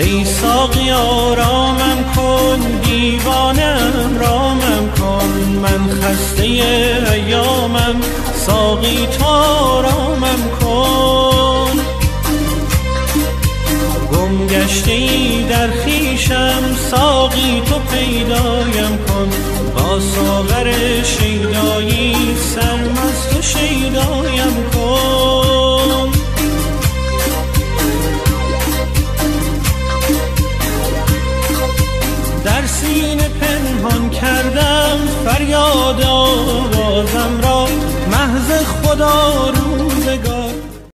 ای ساقی آرامم کن دیوانم رامم کن. من خسته ایامم ساقی تا آرامم کن. گم گشته در خیشم ساقی تو پیدایم کن. با ساغر شیدان سینه پنهان کردم فریاد آوازم را. محض خدا روزگار.